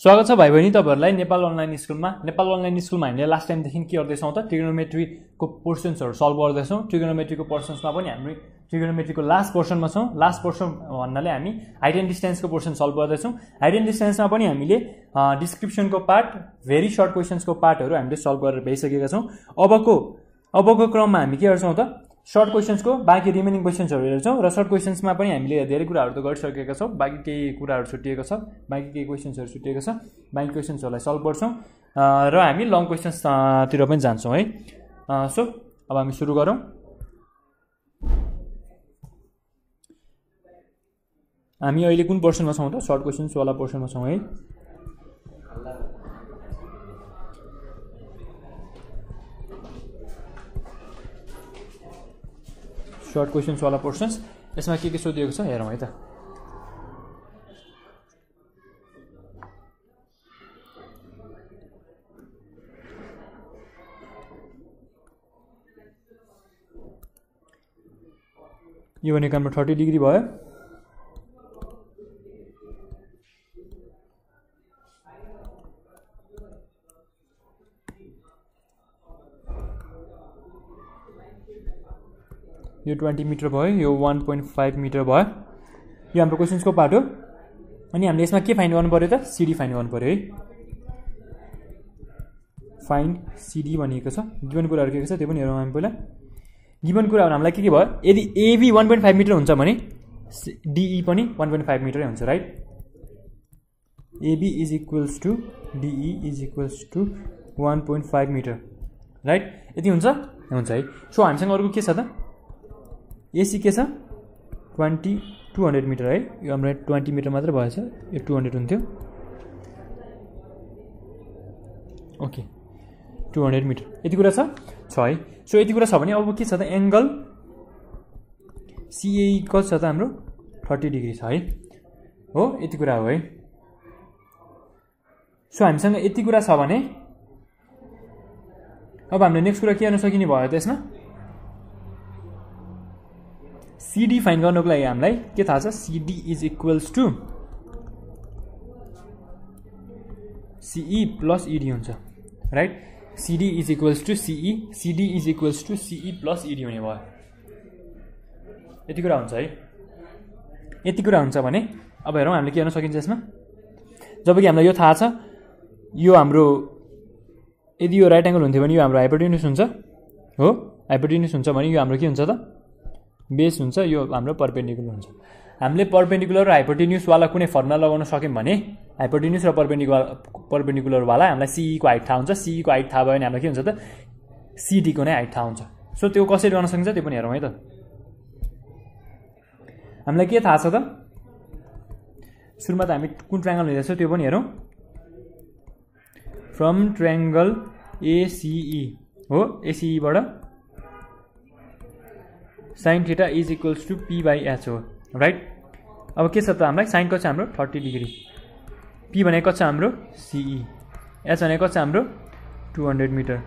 स्वागत छ भाइ बहिनी तपाईँहरूलाई नेपाल अनलाइन स्कुलमा। नेपाल अनलाइन स्कुलमा हामीले लास्ट टाइमदेखि के गर्दैछौँ त? ट्रिगोनोमेट्रीको पोर्सन्सहरू सल्भ गर्दैछौँ। ट्रिगोनोमेट्रीको पोर्सन्समा पनि हामी ट्रिगोनोमेट्रीको लास्ट पोर्सनमा छौँ। लास्ट पोर्सन भन्नाले हामी हाइट एन्ड डिस्टेन्सको पोर्सन सल्भ गर्दैछौँ। हाइट एन्ड डिस्टेन्समा पनि हामीले डिस्क्रिप्सनको पार्ट भेरी सर्ट क्वेसन्सको पार्टहरू हामीले सल्भ गरेर भइसकेका छौँ। अबको अबको क्रममा हामी के गर्छौँ त? सर्ट क्वेसन्सको बाँकी रिमेनिङ क्वेसन्सहरू हेर्छौँ र सर्ट क्वेसन्समा पनि हामीले धेरै कुराहरू त गरिसकेका छौँ बाँकी केही कुराहरू छुट्टिएको छ बाँकी केही क्वेसन्सहरू छुट्टिएको छ बाँकी क्वेसन्सहरूलाई सल्भ गर्छौँ। र हामी लङ क्वेसन्सतिर पनि जान्छौँ है। सो अब हामी सुरु गरौँ। हामी अहिले कुन पोर्सनमा छौँ त? सर्ट क्वेसन्सवाला पोर्सनमा छौँ है। सर्ट क्वेसन्सवाला पोर्सन्स यसमा के के सोधिएको छ हेरौँ है त यो भनेको हाम्रो थर्टी डिग्री भयो। यो ट्वेन्टी मिटर भयो यो वान पोइन्ट फाइभ मिटर भयो। यो हाम्रो क्वेसन्सको पार्ट हो। अनि हामीले यसमा के फाइन्ड गर्नु पऱ्यो त? सिडी फाइन्ड गर्नु पऱ्यो है। फाइन्ड सिडी भनिएको छ गिभन कुराहरू के के छ त्यो पनि हेरौँ हामी पहिला। गिभन कुराहरू हामीलाई के के भयो? यदि AB one point five meter हुन्छ भने डिई पनि वान पोइन्ट फाइभ मिटरै हुन्छ right? AB is equals to DE is equals to one point five meter right? यति हुन्छ? हुन्छ है। सो हामीसँग अर्को के छ त? एसी के छ? ट्वेन्टी टू हन्ड्रेड मिटर है? यो हाम्रो ट्वेन्टी मिटर मात्रै भएछ। यो टू हन्ड्रेड हुन्थ्यो। ओके। Two hundred meter. यति कुरा छ? छ है? सो यति कुरा छ भने अब के छ त? एङ्गल सिए कति छ त हाम्रो? थर्टी डिग्री छ है? हो यति कुरा हो है? सो हामीसँग यति कुरा छ भने अब हामीले नेक्स्ट कुरा के गर्न सकिने भयो त सिडी फाइन गर्नको लागि हामीलाई के थाहा छ? CD is equals to CE plus ED हुन्छ right CD is equals to CE CD is equals to CE plus ED हुने भयो। यति कुरा हुन्छ है। यति कुरा हुन्छ भने अब हेरौँ हामीले के गर्न सकिन्छ यसमा। जब कि हामीलाई यो थाहा छ यो हाम्रो यदि यो राइट एङ्गल हुन्थ्यो भने यो हाम्रो हाइपोटेन्युस हुन्छ। हो हाइपोटेन्युस हुन्छ भने यो हाम्रो के हुन्छ त? बेस हुन्छ यो हाम्रो पर्पेन्डिकुलर हुन्छ। हामीले पर्पेन्डिकुलर र हाइपोटेन्युसवाला कुनै फर्मुला लगाउन सक्यौँ भने हाइपोटेन्युस र पर्पेन्डिकुलर पर्पेन्डिकुलरवाला हामीलाई सिईको हाइट थाहा हुन्छ। सिईको हाइट थाहा भयो भने हामीलाई के हुन्छ त? सिडीको नै हाइट थाहा हुन्छ। सो त्यो कसरी गर्न सकिन्छ त्यो पनि हेरौँ है त। हामीलाई के थाहा छ त? सुरुमा त हामी कुन ट्राइङ्गल लिँदैछौँ त्यो पनि हेरौँ। फ्रम ट्राइङ्गल एसिई हो एसिईबाट sine theta is equals to P by H हो राइट अब के छ त हामीलाई? साइन कति छ हाम्रो थर्टी डिग्री। पी भनेको छ हाम्रो सिई एच भनेको कति छ हाम्रो टु हन्ड्रेड मिटर।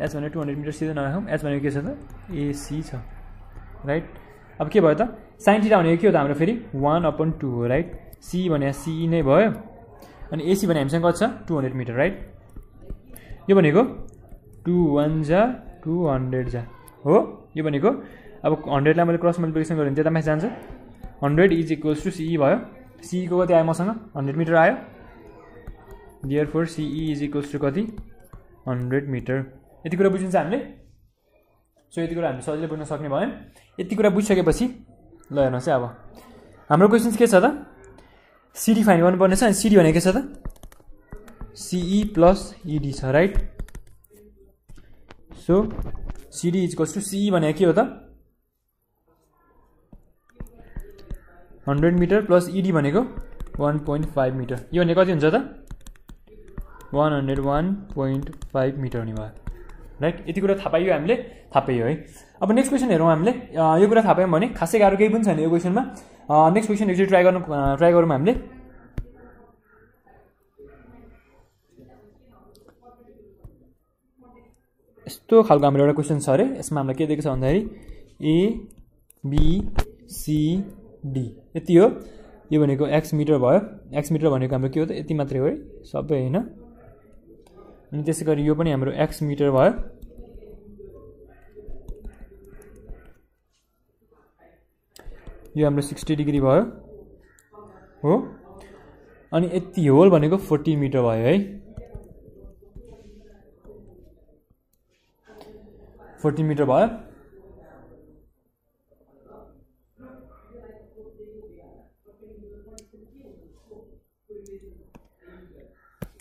एच भने टु हन्ड्रेड मिटर सिधै नराखौँ। एच भनेको के छ त? एसी छ राइट अब के भयो त? साइन थीटा भनेको के हो त हाम्रो फेरि? वान अपन टू हो राइट सी भने सिई नै भयो। अनि एसी भने हामीसँग कति छ टु हन्ड्रेड मिटर राइट यो भनेको टु वान जा टु हन्ड्रेड जा हो। यो भनेको अब हन्ड्रेडलाई मैले क्रस मल्टिप्लिकेसन गरेँ भने त्यता माथि जान्छ hundred is equals to CE भयो। सिईको कति आयो मसँग? हन्ड्रेड मिटर आयो। Therefore CE is equals to कति? Hundred meter. यति कुरा बुझिन्छ हामीले? सो यति कुरा हामीले सजिलै बुझ्न सक्ने भयो। यति कुरा बुझिसकेपछि ल हेर्नुहोस् है अब। हाम्रो क्वेसन्स के छ त? सिडी फाइन गर्नुपर्ने छ अनि सिडी भनेको के छ त? सिई प्लस इडी छ right so CD is equals to CE भनेको के हो त? हन्ड्रेड मिटर प्लस इडी भनेको वान पोइन्ट फाइभ मिटर। यो भने कति हुन्छ त? One hundred one point five meter हुने भयो। राइट यति कुरा थाहा पाइयो हामीले? थाहा पाइयो है। अब नेक्स्ट क्वेसन हेरौँ हामीले। यो कुरा थाहा पायौँ भने खासै गाह्रो केही पनि छैन यो क्वेसनमा। नेक्स्ट क्वेसन एकचोटि ट्राई गर्नु ट्राई गरौँ हामीले। यस्तो खालको हाम्रो एउटा क्वेसन छ अरे। यसमा हामीलाई के दिएको छ भन्दाखेरि? ए बी सी डी यति हो। यो भनेको एक्स मिटर भयो। एक्स मिटर भनेको हाम्रो के हो त? यति मात्रै हो है। सबै होइन। अनि त्यसै गरी यो पनि हाम्रो एक्स मिटर भयो। यो हाम्रो सिक्सटी डिग्री भयो। हो। अनि यति होल भनेको फोर्टी मिटर भयो है। फोर्टिन मिटर भयो।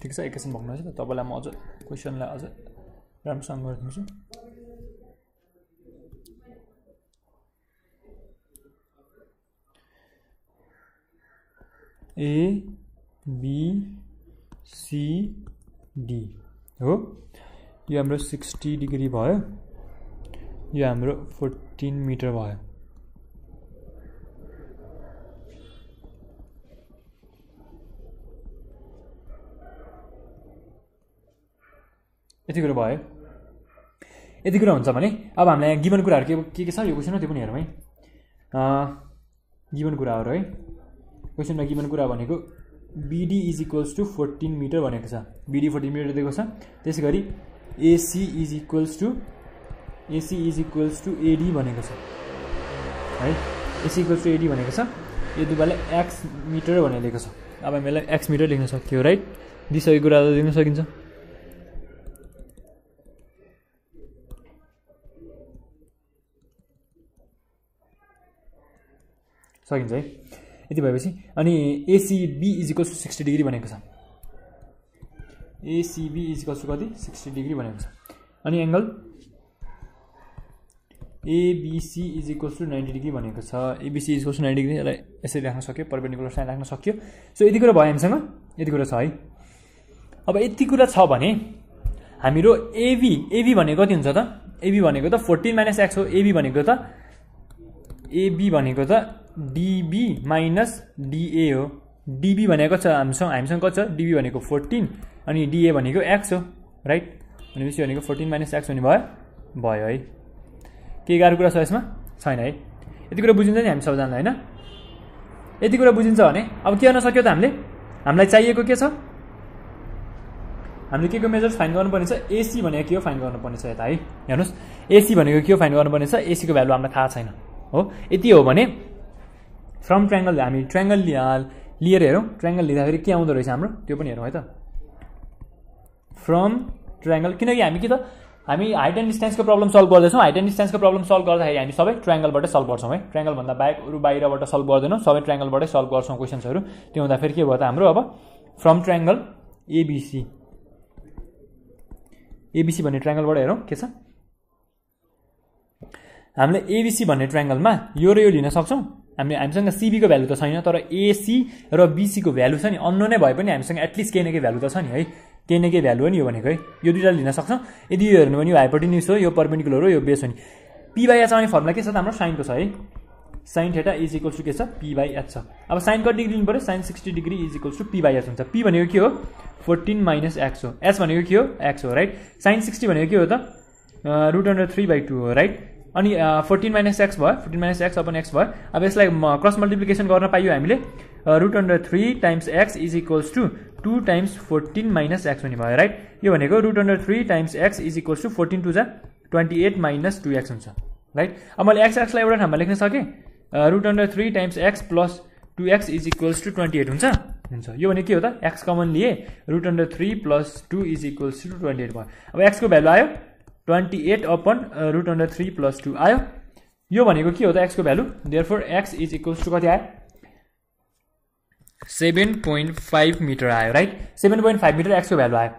ठिक छ एकैछिन भन्नुहोस् न तपाईँलाई म अझ क्वेसनलाई अझ राम्रोसँग गरिदिन्छु। ए बी सी डी हो? यो हाम्रो सिक्सटी डिग्री भयो। यो हाम्रो फोर्टिन मिटर भयो। यति कुरो भयो। यति कुरा हुन्छ भने अब हामीलाई यहाँ गिभन कुराहरू के के के छ? यो क्वेसनमा त्यो पनि हेरौँ है। गिभन कुराहरू है। क्वेसनमा गिभन कुरा भनेको BD is equals to fourteen meter भनेको छ। बिडी फोर्टिन मिटर दिएको छ। त्यसै गरी AC is equals to AC is equals to AD भनेको छ। है? एसी इक्वल्स टु एडी भनेको छ। यो दुबालाई एक्स मिटर भनेर दिएको छ। अब हामीलाई एक्स मिटर लेख्न सक्यो राइट दिइसकेको कुरा दिन सकिन्छ। सकिन्छ है। यति भएपछि अनि ACB is equals to sixty degree भनेको छ। एसिबी इज इक्वल्स टु कति? सिक्सटी डिग्री भनेको छ। अनि angle ABC is equals to ninety degree भनेको छ। ABC is equals to ninety degree यसलाई यसरी राख्न सक्यो पर्पेन्डिकुलर साइन राख्न सक्यो। सो यति कुरा भयो हामीसँग। यति कुरा छ है। अब यति कुरा छ भने हामीहरू एबी एबी भनेको कति हुन्छ त? एबी भनेको त फोर्टिन माइनस एक्स हो। एबी भनेको त एबी भनेको त डिबी माइनस डिए हो। डिबी भनेको छ हामीसँग हामीसँग कति छ? डिबी भनेको फोर्टिन अनि डिए भनेको एक्स हो राइट भनेपछि भनेको फोर्टिन माइनस एक्स हुने भयो भयो है। केही गाह्रो कुरा छ यसमा? छैन है। यति कुरा बुझिन्छ नि हामी सबैजनालाई होइन? यति कुरा बुझिन्छ भने अब के गर्न सक्यो त हामीले? हामीलाई चाहिएको के छ? हामीले के को मेजर्स फाइन गर्नुपर्ने छ एसी भनेको के हो? फाइन गर्नुपर्ने छ यता है। हेर्नुहोस्। एसी भनेको के हो? फाइन गर्नुपर्ने छ एसीको भ्यालु हामीलाई थाहा छैन। हो? यति हो भने फ्रम ट्राइङ्गल हामी ट्राइङ्गल लिएर हेरौँ। ट्राइङ्गल लिँदाखेरि के आउँदो रहेछ हाम्रो? त्यो पनि हेरौँ है त। फ्रम ट्राइङ्गल किनकि हामी के त हामी हाइट एन्ड डिस्टेन्सको प्रब्लम सल्भ गर्दैछौँ। हाइट एन्ड डिस्टेन्सको प्रब्लम सल्भ गर्दाखेरि हामी सबै ट्राइङ्गलबाटै सल्भ गर्छौँ है। ट्राइङ्गलभन्दा बाहेक अरू बाहिरबाट सल्भ गर्दैनौँ। सबै ट्राइङ्गलबाटै सल्भ गर्छौँ क्वेसन्सहरू त्यो हुँदाखेरि के भयो त हाम्रो अब फ्रम ट्राइङ्गल एबिसी एबिसी भन्ने ट्राइङ्गलबाट हेरौँ। के छ? हामीले एबिसी भन्ने ट्राइङ्गलमा यो र यो लिन सक्छौँ। हामी हामीसँग सिबीको भ्यालु त छैन तर एसी र बिसीको भ्यालु छ नि। अन्नो नै भए पनि हामीसँग एटलिस्ट केही न केही भ्यालु त छ नि है। केही न केही भ्यालु हो नि यो भनेको है। यो दुइटा लिन सक्छौँ। यदि यो हेर्नु भने यो हाइपोटिन्युस हो यो पर्पेन्डिकुलर हो यो बेस हो नि। पी बाई एच आउने फर्मुला के छ त हाम्रो? साइनको छ है। Sine theta is equals to के छ? पी बाई एच छ। अब साइन कति डिग्री लिनु पऱ्यो sine sixty degree is equals to P by H हुन्छ। पी भनेको के हो? फोर्टिन माइनस एक्स हो। एच भनेको के हो? एक्स हो राइट साइन सिक्सटी भनेको के हो त? Root under three by two हो राइट अनि फोर्टिन माइनस एक्स भयो fourteen minus X upon X भयो। अब यसलाई क्रस मल्टिप्लिकेसन गर्न पाइयो हामीले। Root under three times X is equals to two times fourteen minus X हुने भयो राइट यो भनेको root under three times X is equals to fourteen two जा twenty eight minus two X हुन्छ right अब मैले एक्स एक्सलाई एउटा ठाउँमा लेख्न सकेँ। Root under three times X plus two X is equals to twenty eight हुन्छ? हुन्छ। यो भने के हो त? एक्स कमन लिए root under three plus two is equals to twenty eight भयो। अब एक्सको भ्यालु आयो? Twenty eight upon root under three plus two आयो। यो भनेको के हो त? एक्सको value therefore X is equals to कति आयो? सेभेन पोइन्ट फाइभ मिटर आयो right seven point five meter एक्सको value आयो।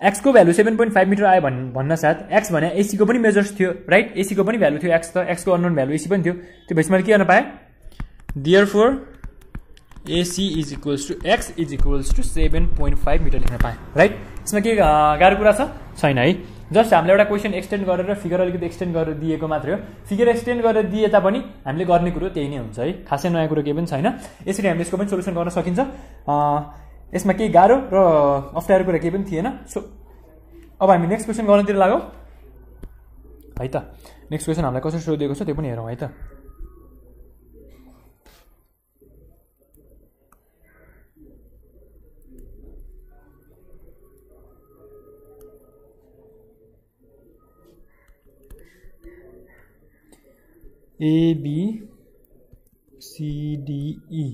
एक्सको value seven point five meter आयो भन् भन्न साथ एक्स भने एसीको पनि मेजर्स थियो राइट एसीको पनि भ्यालु थियो एक्स त। एक्सको अननोन भ्यालु एसी पनि थियो। त्यो भएपछि मैले के गर्न पाएँ? Therefore AC is equals to X is equals to seven point five meter लेख्न पाएँ राइट यसमा के गाह्रो कुरा छ? छैन है। जस्ट हामीले एउटा क्वेसन एक्सटेन्ड गरेर फिगर अलिकति एक्सटेन्ड गरेर दिएको मात्रै हो। फिगर एक्सटेन्ड गरेर दिए तापनि हामीले गर्ने कुरो त्यही नै हुन्छ है। खासै नयाँ कुरो केही पनि छैन। यसरी हामीले यसको पनि सोल्युसन गर्न सकिन्छ। यसमा केही गाह्रो र अप्ठ्यारो कुरा केही पनि थिएन। सो अब हामी नेक्स्ट क्वेसन गर्नतिर लागौँ। है त नेक्स्ट क्वेसन हामीलाई कसरी सोधिएको छ त्यो पनि हेरौँ है त। एबी सिडिई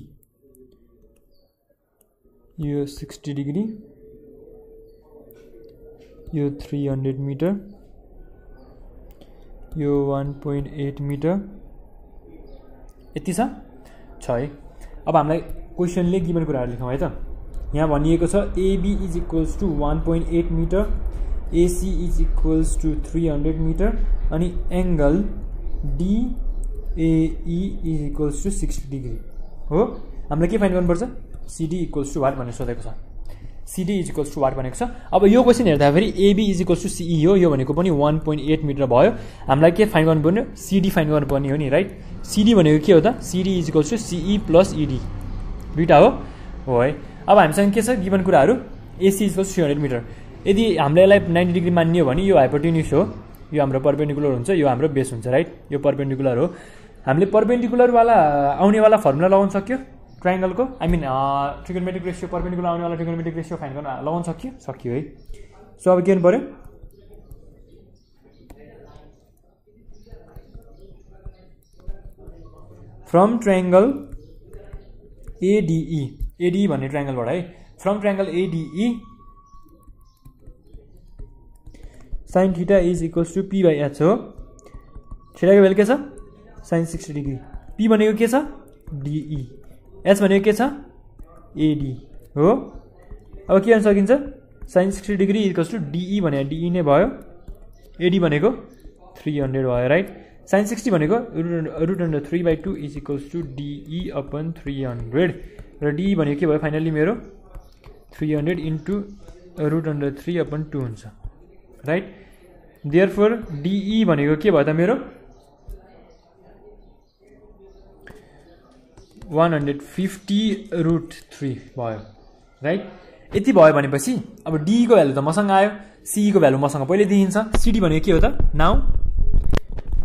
यो सिक्सटी डिग्री यो थ्री हन्ड्रेड मिटर यो वान पोइन्ट एट मिटर यति छ? है। अब हामीलाई क्वेसनले गिभन कुराहरू लेखौँ है त। यहाँ भनिएको छ AB is equals to one point eight meter AC is equals to three hundred meter अनि angle DAE is equals to sixty degree हो? हामीलाई के फाइन गर्नुपर्छ? सिडी इक्वल्स टु वाट भनेर सोधेको छ। CD is equals to what भनेको छ। अब यो क्वेसन हेर्दाखेरि AB is equals to CE हो। यो भनेको पनि वान पोइन्ट एट मिटर भयो। हामीलाई के फाइन गर्नुपर्ने? सिडी फाइन गर्नुपर्ने हो नि राइट सिडी भनेको के हो त? CD is equals to CE plus ED दुइटा हो? हो है। अब हामीसँग के छ? गिभन कुराहरू। AC is three hundred meter यदि हामीले यसलाई नाइन्टी डिग्री मान्ने हो भने यो हाइपोटिन्युस हो। यो हाम्रो पर्पेन्डिकुलर हुन्छ यो हाम्रो बेस हुन्छ राइट यो पर्पेन्डिकुलर हो। हामीले पर्पेन्डिकुलरवाला आउनेवाला फर्मुला लगाउन सक्यो? ट्राइङ्गलको I mean trigonometric ratio perpendicular आउनेवाला ट्रिगोनमेट्रिक रेसियो फाइन गर्न लगाउन सक्यो? सक्यो है। सो अब के गर्नु पऱ्यो फ्रम ट्राइङ्गल एडिई एडिई भन्ने ट्राइङ्गलबाट है। From triangle ADE sine theta is equals to P by H हो। थिटाको भेल्यु के छ? Sign sixty degree. पी भनेको के छ? डिई। एच भनेको के छ? एडी। हो? अब के गर्न सकिन्छ? Sine sixty degree equals to DE भने डिई नै भयो। एडी भनेको थ्री हन्ड्रेड भयो राइट? साइन सिक्सटी भनेको root under three by two is equals to DE upon three hundred र डिई भनेको के भयो फाइनल्ली मेरो? Three hundred into root under three upon two हुन्छ राइट देयर फोर डिई भनेको के भयो त मेरो? One hundred fifty root three भयो राइट यति भयो भनेपछि अब डिईको भ्यालु त मसँग आयो सिईको भ्यालु मसँग पहिले देखिन्छ। सिडी भनेको के हो त? Now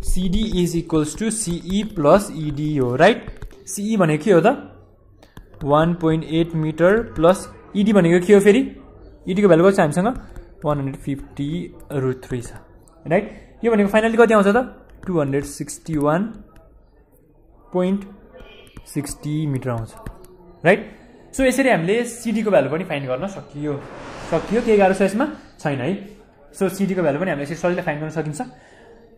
CD is equals to CE plus ED हो राइट सिई भनेको के हो त? One point eight meter plus ED भनेको के हो फेरि? इडीको भ्यालु कति छ हामीसँग? One hundred fifty root three छ राइट यो भनेको फाइनली कति आउँछ त? Two hundred sixty one point sixty meter आउँछ। राइट सो यसरी हामीले सिडीको भ्यालु पनि फाइन गर्न सकियो। सकियो केही गाह्रो छ यसमा? छैन है। सो सिडीको भ्यालु पनि हामीले यसरी सजिलै फाइन गर्न सकिन्छ।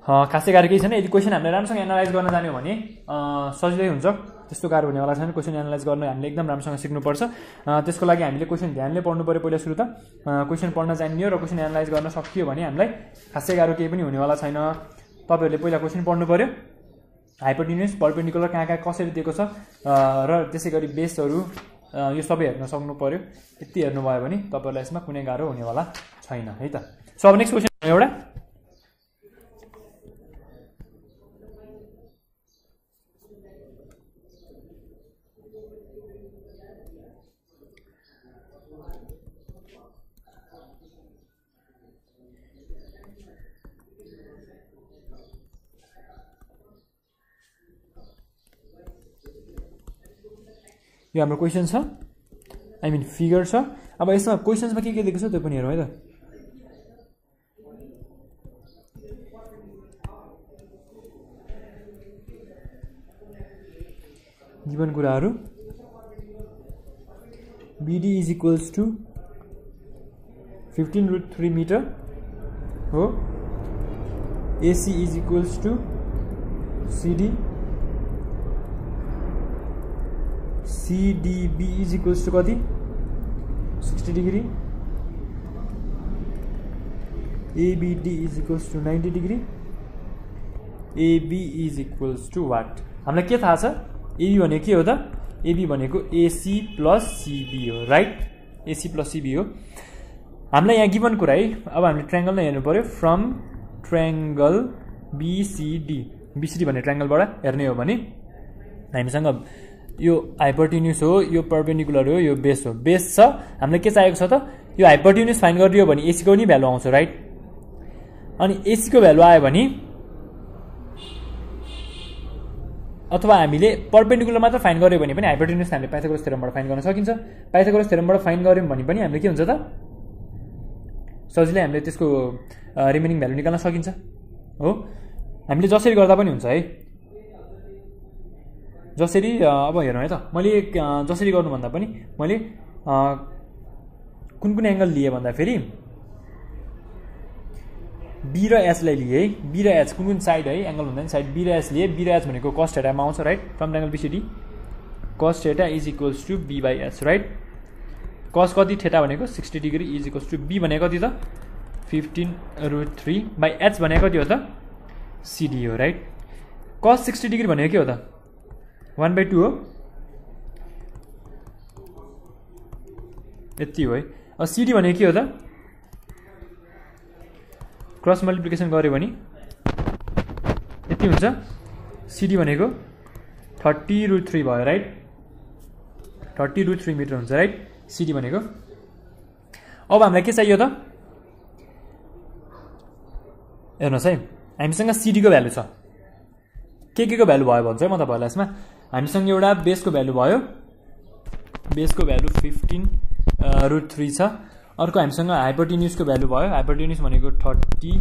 खासै गाह्रो केही छैन। यदि क्वेसन हामीले राम्रोसँग एनालाइज गर्न जान्यो भने सजिलै हुन्छ। त्यस्तो गाह्रो हुनेवाला छैन। क्वेसन एनालाइज गर्न हामीले एकदम राम्रोसँग सिक्नुपर्छ। त्यसको लागि हामीले क्वेसन ध्यानले पढ्नु पऱ्यो पहिला सुरु त। क्वेसन पढ्न जानियो र क्वेसन एनालाइज गर्न सकियो भने हामीलाई खासै गाह्रो केही पनि हुनेवाला छैन। तपाईँहरूले पहिला क्वेसन पढ्नु पऱ्यो हाइपोटिनियस पर्पेन्डिकुलर कहाँ कहाँ कसरी दिएको छ र त्यसै गरी बेसहरू यो सबै हेर्न सक्नु पऱ्यो यति हेर्नुभयो भने तपाईँहरूलाई यसमा कुनै गाह्रो हुनेवाला छैन है त? सो अब नेक्स्ट क्वेसन एउटा। यो हाम्रो क्वेसन छ? आई मिन फिगर छ. अब यसमा क्वेसन्समा के के दिएको छ त्यो पनि हेरौँ है त। जीवन कुराहरू BD is equals to fifteen root three meter हो। AC is equals to CD CDB is equals to कति sixty degree ABD is equals to ninety degree AB is equals to what हामीलाई के थाहा छ AB भनेको के हो त एबी भनेको A C plus C B हो right A C plus C B हो हामीलाई यहाँ गिभन कुरा है अब हामीले ट्राइङ्गल नै हेर्नु पऱ्यो फ्रम ट्राइङ्गल बिसिडी बिसिडी भन्ने ट्राइङ्गलबाट हेर्ने हो भने हामीसँग यो हाइपरटिन्युस हो यो पर्पेन्डिकुलर हो यो बेस हो। बेस छ हामीलाई के चाहिएको छ त? यो हाइपरटिन्युस फाइन गरिदियो भने एसीको पनि भ्यालु आउँछ राइट अनि एसीको भ्यालु आयो भने अथवा हामीले पर्पेन्डिकुलर मात्र फाइन गऱ्यो भने पनि हाइपरटिन्युस हामीले पाइथागोरस थेरमबाट फाइन गर्न सकिन्छ। पाइथागोरस थेरमबाट फाइन गऱ्यौँ भने पनि हामीले के हुन्छ त? सजिलै हामीले त्यसको रिमेनिङ भ्यालु निकाल्न सकिन्छ। हो? हामीले जसरी गर्दा पनि हुन्छ है। जसरी अब हेरौँ है त मैले जसरी गर्नुभन्दा पनि मैले कुन कुन एङ्गल लिएँ भन्दाखेरि बी र एचलाई लिएँ है। बी र एच कुन कुन साइड है? एङ्गल पनि साइड बी र एच लिएँ। बी र एच भनेको कस्ट हेटामा आउँछ right from angle BCD cos theta is equals to B by H right cos कति थेटा भनेको? Sixty degree is equals to B भनेको कति त? Fifteen root three by H भनेको कति हो त? सिडी हो राइट कस सिक्सटी डिग्री भनेको के हो त? वान बाई टू हो यति हो है। सिडी भनेको के हो त? क्रस मल्टिप्लिकेसन गऱ्यो भने यति हुन्छ। सिडी भनेको थर्टी रुट थ्री भयो right thirty root three meter हुन्छ राइट सिडी भनेको। अब हामीलाई के चाहियो त? हेर्नुहोस् है। हामीसँग सिडीको भ्यालु छ। के के को भ्यालु भयो भन्छ है म तपाईँहरूलाई यसमा? हामीसँग एउटा बेसको भ्यालु भयो। बेसको भ्यालु फिफ्टिन रुट थ्री छ। अर्को हामीसँग हाइपरटिन्युसको भ्यालु भयो। हाइपरटिन्युस भनेको थर्टी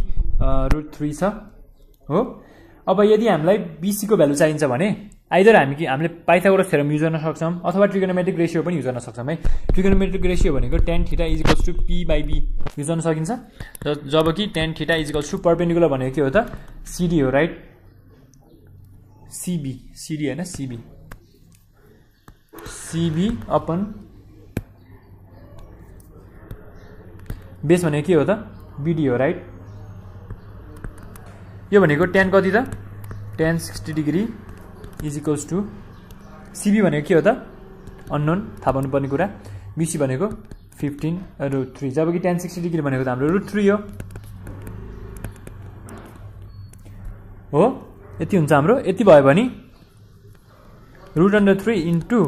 रुट थ्री छ। हो? अब यदि हामीलाई बिसीको भ्यालु चाहिन्छ भने आइदर हामी कि हामीले पाइथागोरस थ्योरम युज गर्न सक्छौँ अथवा ट्रिगोनोमेट्रिक रेसियो पनि युज गर्न सक्छौँ है? ट्रिगोनोमेट्रिक रेसियो भनेको tan theta is equals to P by B use गर्न सकिन्छ। र जब कि tan theta is equals to perpendicular भनेको के हो त? सिडी हो राइट सिबी सिडी होइन सिबी सिबी अपन बेस भनेको के हो त? बिडी हो राइट यो भनेको टेन कति त? Tan sixty degree is equals to CB भनेको के हो त? अननोन थाहा पाउनुपर्ने कुरा। बिसी भनेको फिफ्टिन रुट थ्री जब कि टेन सिक्सटी डिग्री भनेको त हाम्रो रुट थ्री हो? यति हुन्छ हाम्रो। यति भयो भने root under three into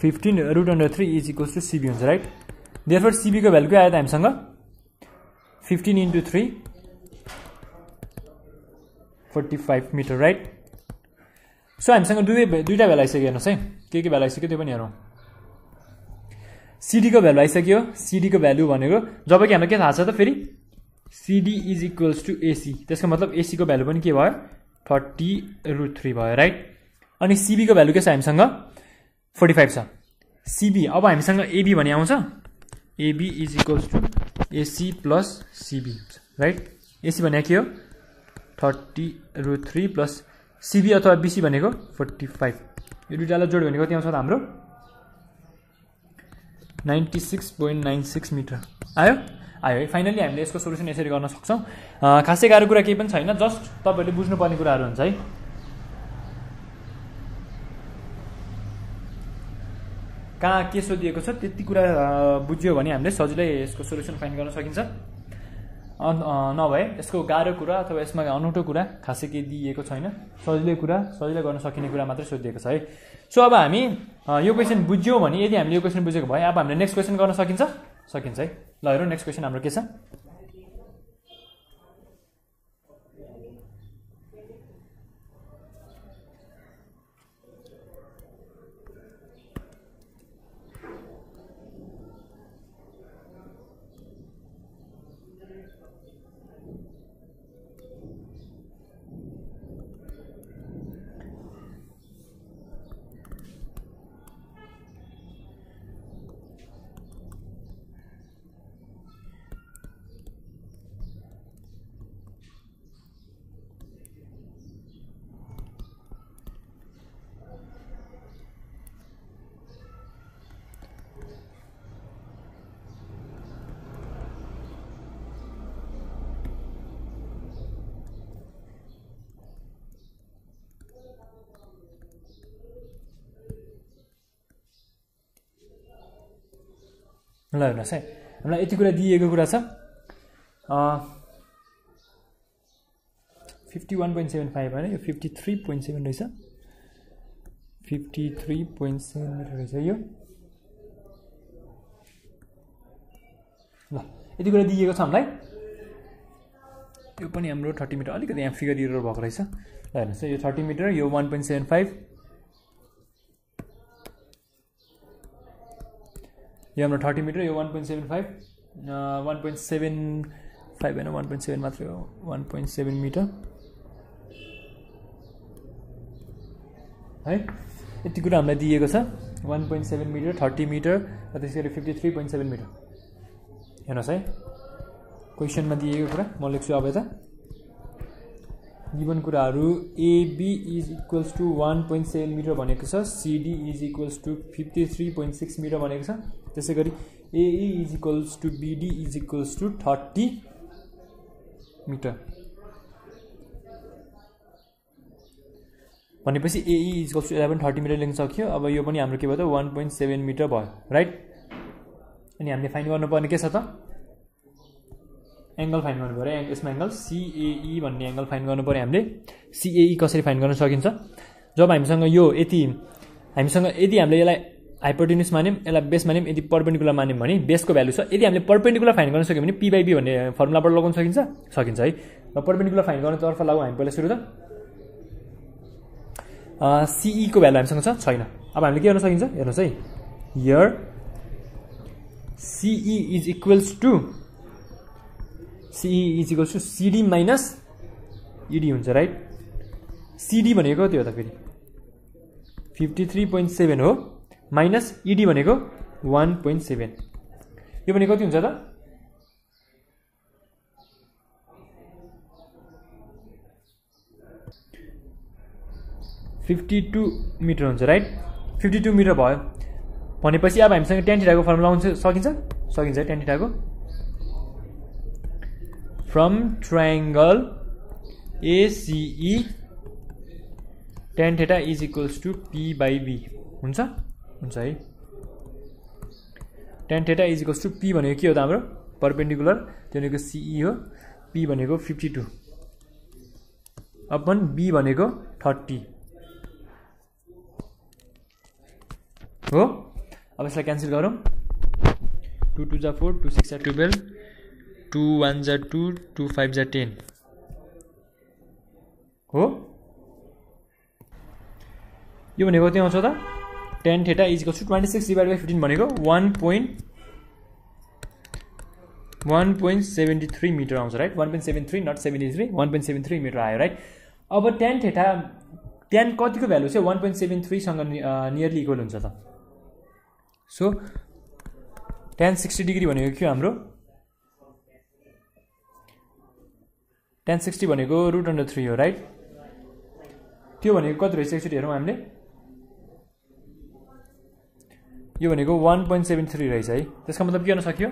fifteen root under three is equals to CB हुन्छ राइट देयरफोर सिबीको भ्यालु के आयो त हामीसँग? Fifteen into three forty five meter right so हामीसँग दुवै दुईवटा भ्यालु आइसक्यो हेर्नुहोस् है। के के भ्यालु आइसक्यो त्यो पनि हेरौँ। सिडीको भ्यालु आइसक्यो। सिडीको भ्यालु भनेको जब कि हामीलाई के थाहा छ त फेरि? CD is equals to AC त्यसको मतलब एसीको भ्यालु पनि के भयो? थर्टी रुट थ्री भयो राइट अनि सिबीको भ्यालु के छ हामीसँग? फोर्टी फाइभ छ। सिबी अब हामीसँग एबी भन्ने आउँछ। AB is equals to AC plus CB right AC भनेको के हो? Thirty root three plus CB अथवा बिसी भनेको फोर्टी फाइभ यो दुइटालाई जोड्यो भने कति आउँछ हाम्रो? Ninety six point nine six metre. आयो? आयो है। फाइनली हामीले यसको सोल्युसन यसरी गर्न सक्छौँ। खासै गाह्रो कुरा केही पनि छैन जस्ट तपाईँहरूले बुझ्नुपर्ने कुराहरू हुन्छ है। कहाँ के सोधिएको छ त्यति कुरा बुझ्यो भने हामीले सजिलै यसको सोल्युसन फाइन्ड गर्न सकिन्छ। नभए यसको गाह्रो कुरा अथवा यसमा अनौठो कुरा खासै केही दिइएको छैन। सजिलै कुरा सजिलै गर्न सकिने कुरा मात्रै सोधिएको छ है। सो अब हामी यो क्वेसन बुझ्यौँ भने यदि हामीले यो क्वेसन बुझेको भए अब हामीले नेक्स्ट क्वेसन गर्न सकिन्छ? सकिन्छ है। ल हेरौँ नेक्स्ट क्वेसन हाम्रो के छ? ल हेर्नुहोस् है हामीलाई यति कुरा दिइएको कुरा छ fifty one point seven five होइन यो फिफ्टी थ्री पोइन्ट सेभेन रहेछ fifty three point seven metre रहेछ यो ल यति कुरा दिइएको छ हामीलाई यो पनि हाम्रो थर्टी मिटर अलिकति यहाँ फिगर इरर भएको रहेछ ल हेर्नुहोस् यो थर्टी मिटर यो वान पोइन्ट सेभेन फाइभ यो हाम्रो थर्टी मिटर यो one point seven five one point seven five होइन वान पोइन्ट सेभेन मात्रै हो वान पोइन्ट सेभेन मिटर है? यति कुरा हामीलाई दिएको छ। One point seven metre thirty metre र त्यसै गरी fifty three point seven metre हेर्नुहोस् है। क्वेसनमा दिएको कुरा म लेख्छु अब यता। गिभन कुराहरू AB is equals to one point seven metre भनेको छ CD is equals to fifty three point six metre भनेको छ। त्यसै गरी AE is equals to BD is equals to thirty metre. भनेपछि AE is equals to eleven thirty metre लेख्न सक्यो। अब यो पनि हाम्रो के भयो त वान पोइन्ट सेभेन मिटर भयो राइट अनि हामीले फाइन गर्नुपर्ने के छ त? एङ्गल फाइन गर्नु पऱ्यो। यसमा एङ्गल सिएई भन्ने एङ्गल फाइन गर्नु पऱ्यो हामीले। सिएई कसरी फाइन गर्न सकिन्छ? जब हामीसँग यो यति हामीसँग यदि हामीले यसलाई हाइपोटिन्युस मान्यौँ यसलाई बेस मान्यौँ यदि पर्पेन्डिकुलर मान्यौँ भने बेसको भ्यालु छ। यदि हामीले पर्पेन्डिकुलर फाइन गर्न सक्यौँ भने पी बाई बी भन्ने फर्मुलाबाट लगाउन सकिन्छ? सकिन्छ है। र पर्पेन्डिकुलर फाइन गर्नेतर्फ लगाउँ हामी पहिला सुरु त। सिईको भ्यालु हामीसँग छ? छैन। अब हामीले के गर्न सकिन्छ? हेर्नुहोस् है। Your CE is equals to CE is equals to CD minus ED हुन्छ राइट सिडी भनेको कति हो त फेरि। फिफ्टी थ्री पोइन्ट सेभेन हो माइनस इडी भनेको वान पोइन्ट सेभेन यो भनेको कति हुन्छ त? फिफ्टी टू मिटर हुन्छ राइट फिफ्टी टू मिटर भयो। भनेपछि अब हामीसँग टेन थिटाको फर्मुला आउँछ सकिन्छ? सकिन्छ tan थिटाको from triangle ACE tan theta is equals to P by B हुन्छ? हुन्छ है? Tan theta is equals to P भनेको के हो त हाम्रो? पर्पेन्डिकुलर त्यो भनेको सिई हो. पी भनेको फिफ्टी टू अपन बी भनेको थर्टी हो? अब यसलाई क्यान्सल गरौँ। टु टू जा फोर टू सिक्स जा टुवेल्भ टू वान जा टू टू फाइभ जा टेन। हो? यो भनेको कति आउँछ त? Tan theta is equals to twenty six divide by fifteen भनेको one point one point seventy three metre आउँछ right one point seven three not seventy three one point seven three metre आयो right अब tan theta tan कतिको value चाहिँ one point seven थ्रीसँग nearly equal हुन्छ त। So tan sixty degree भनेको के हाम्रो? टेन सिक्सटी भनेको रुट अन्डर थ्री हो राइट त्यो भनेको कति रहेछ एकचोटि हेरौँ हामीले? यो भनेको वान पोइन्ट सेभेन थ्री रहेछ है। त्यसको मतलब के गर्न सक्यो?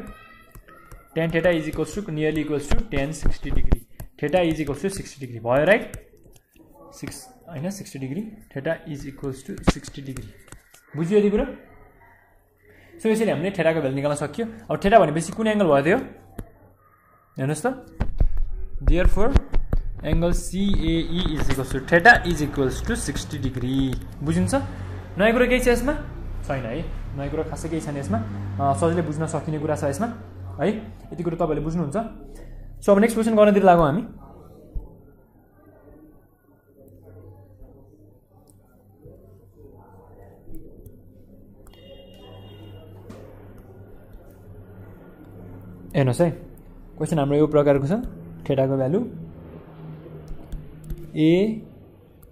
Tan theta is equals to nearly equals to tan sixty degree theta is equals to sixty degree भयो राइट सिक्स होइन sixty degree theta is equals to sixty degree बुझ्यो यति कुरो? सो यसरी हामीले थेटाको भ्यालु निकाल्न सक्यो। अब थेटा भनेपछि कुन एङ्गल भयो त्यो? हेर्नुहोस् त। For angle CAE is equals to theta is equals to sixty degree बुझिन्छ? नयाँ कुरो केही छ यसमा? छैन है। नयाँ कुरो खासै केही छैन यसमा। सजिलै बुझ्न सकिने कुरा छ यसमा। है यति कुरो तपाईँहरूले बुझ्नुहुन्छ। सो अब नेक्स्ट क्वेसन गर्नतिर लागौँ हामी। हेर्नुहोस् है। क्वेसन हाम्रो यो प्रकारको छ। थेटाको value A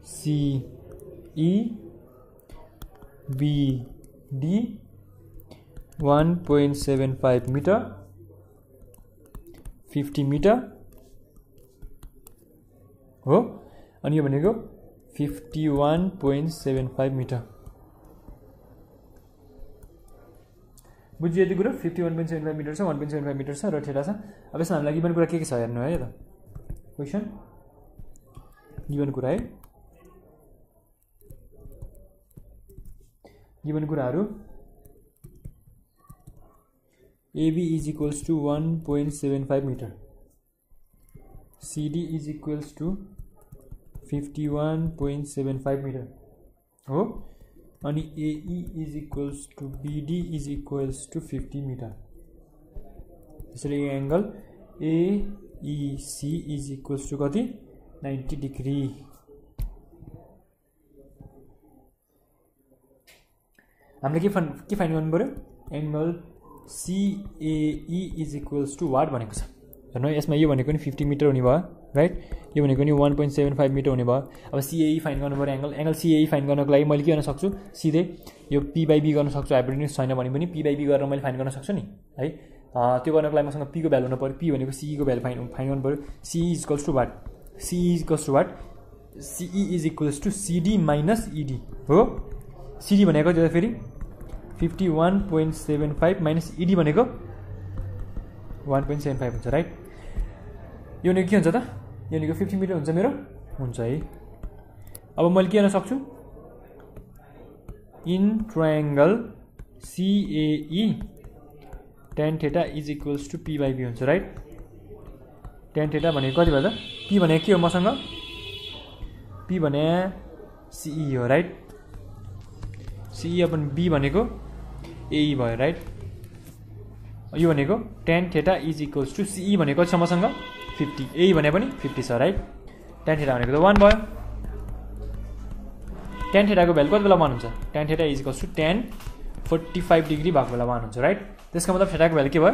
CE BD one point seven five metre fifty metre हो अनि यो भनेको fifty one point seven five metre बुझ्यो यति कुरो fifty one point seven five metre छ one point seven five metre छ र ठेटा छ। अब यसमा हामीलाई गिभन कुरा के के छ हेर्नु है त। क्वेसन गिभन कुरा है। गिभन कुराहरू। AB is equals to one point seven five metre CD is equals to fifty one point seven five metre हो अनि AE is equals to BD is equals to fifty metre त्यसरी angle AEC is equals to कति? Ninety degree हामीले के find के find गर्नु पऱ्यो angle CAE is equals to what भनेको छ। हेर्नु यसमा यो भनेको नि फिफ्टी मिटर हुने भयो। राइट यो भनेको नि one point seven five metre हुने भयो। अब सिएई फाइन गर्नु पऱ्यो एङ्गल एङ्गल सिएई फाइन गर्नको लागि मैले के गर्न सक्छु? सिधै यो पी बाई बी गर्न सक्छु हाइब्रिडनेस छैन भने पनि पी बाई बी गरेर मैले फाइन गर्न सक्छु नि है? त्यो गर्नको लागि मसँग पीको भ्यालु हुनु पऱ्यो। पी भनेको सिईको भ्यालु फाइन फाइन गर्नु पऱ्यो। CE is equals to what CE is equals to what CE is equals to CD minus ED हो? सिडी भनेको त्यो फेरि fifty one point seven five minus ED भनेको वान पोइन्ट सेभेन फाइभ हुन्छ right यो के हुन्छ त? यो फिफ्टी मिटर हुन्छ मेरो? हुन्छ है। अब मैले के गर्न सक्छु? In triangle CAE tan theta is equals to P by B हुन्छ राइट टेन थेटा भनेको कति भयो त? पी भनेको के हो मसँग? पी भने सिई हो राइट सिई अपन बी भनेको एई भयो राइट यो भनेको tan theta is equals to CE भनेको छ मसँग? फिफ्टी एई भने पनि फिफ्टी छ राइट टेन थेटा भनेको त वान भयो। टेन थेटाको भ्यालु कति बेला वान हुन्छ? Tan theta is equals tan forty five degree भएको बेला वान हुन्छ राइट त्यसको मतलब थेटाको भ्यालु के भयो?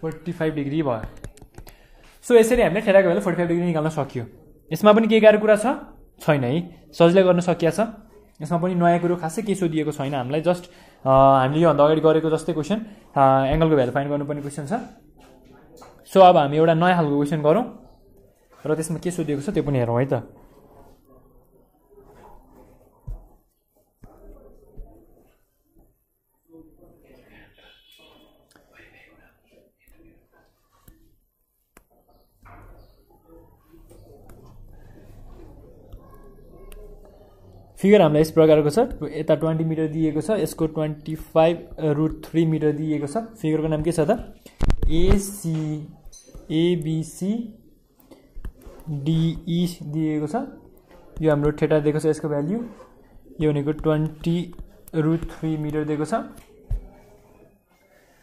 फोर्टी फाइभ डिग्री भयो। सो यसरी हामीले थेटाको भ्यालु फोर्टी फाइभ डिग्री निकाल्न सकियो। यसमा पनि केही गाह्रो कुरा छ? छैन है। सजिलै गर्न सकिया छ। यसमा पनि नयाँ कुरो खासै केही सोधिएको छैन हामीलाई। जस्ट हामीले योभन्दा अगाडि गरेको जस्तै क्वेसन एङ्गलको भ्यालु फाइन्ड गर्नुपर्ने क्वेसन छ। सो अब हामी एउटा नयाँ खालको क्वेसन गरौँ र त्यसमा के सोधिएको छ त्यो पनि हेरौँ है त। फिगर हामीलाई यस प्रकारको छ। यता ट्वेन्टी मिटर दिएको छ यसको twenty five root three metre दिएको छ। फिगरको नाम के छ त? एसी एबिसी डिई दिएको छ। यो हाम्रो ठेटा दिएको छ यसको भ्याल्यु यो भनेको ट्वेन्टी रुट थ्री मिटर दिएको छ।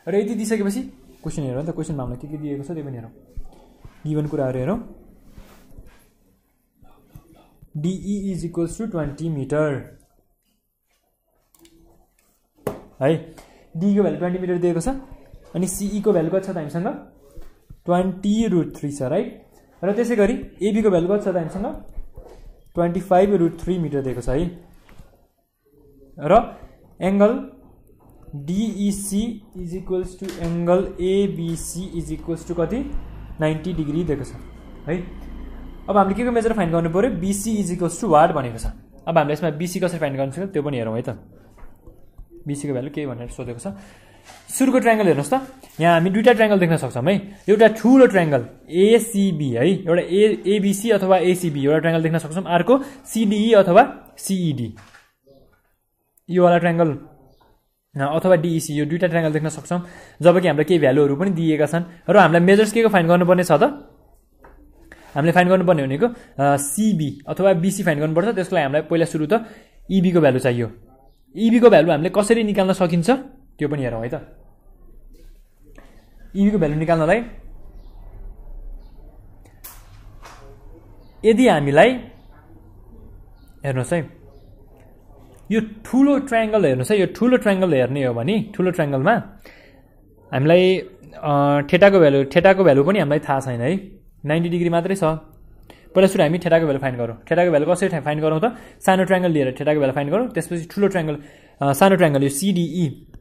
र यति दिइसकेपछि क्वेसन हेरौँ त। क्वेसनमा हामीलाई के के दिएको छ त्यो पनि हेरौँ। गिभन कुराहरू हेरौँ। DE is equals to twenty metre है? डीको भ्यालु ट्वेन्टी मिटर दिएको छ। अनि सिईको भ्यालु कति छ त हामीसँग? ट्वेन्टी रुट थ्री छ राइट र त्यसै गरी एबीको भ्यालु कति छ त हामीसँग? Twenty five root three metre दिएको छ है। र angle DEC is equals to angle ABC is equals to कति? नाइन्टी डिग्री दिएको छ है? अब हामीले के को मेजर फाइन गर्नु पऱ्यो BC is equals to what भनेको छ? अब हामीले यसमा बिसी कसरी फाइन गर्नु सक्छ त्यो पनि हेरौँ है त। बिसीको भ्यालु के भनेर सोधेको छ? सुरुको ट्राइङ्गल हेर्नुहोस् त। यहाँ हामी दुईवटा ट्राइङ्गल देख्न सक्छौँ है। एउटा ठुलो ट्राइङ्गल एसिबी है। एउटा ए एबिसी अथवा एसिबी एउटा ट्राइङ्गल देख्न सक्छौँ। अर्को सिडिई अथवा सिइडी योवाला ट्राइङ्गल अथवा डिइसी यो दुईवटा ट्राइङ्गल देख्न सक्छौँ। जबकि हामीलाई केही भ्यालुहरू पनि दिएका छन्। र हामीलाई मेजर्स के को फाइन गर्नुपर्ने छ त? हामीले फाइन गर्नुपर्ने भनेको सिबी अथवा बिसी फाइन गर्नुपर्छ। त्यसको लागि हामीलाई पहिला सुरु त इबीको भ्यालु चाहियो। इबीको भ्यालु हामीले कसरी निकाल्न सकिन्छ? त्यो पनि हेरौँ है त। इबीको भ्यालु निकाल्नलाई यदि हामीलाई हेर्नुहोस् है यो ठुलो ट्राइङ्गल हेर्नुहोस् है यो ठुलो ट्राइङ्गल हेर्ने हो भने ठुलो ट्राइङ्गलमा हामीलाई ठेटाको भ्यालु ठेटाको भ्यालु पनि हामीलाई थाहा छैन है। नाइन्टी डिग्री मात्रै छ। पहिला सुरु हामी ठेटाको भ्यालु फाइन गरौँ। ठेटाको भ्यालु कसरी फाइन गरौँ त? सानो ट्राइङ्गल लिएर ठेटाको भ्यालु फाइन गरौँ। त्यसपछि ठुलो ट्राइङ्गल सानो ट्राइङ्गल यो सिडिई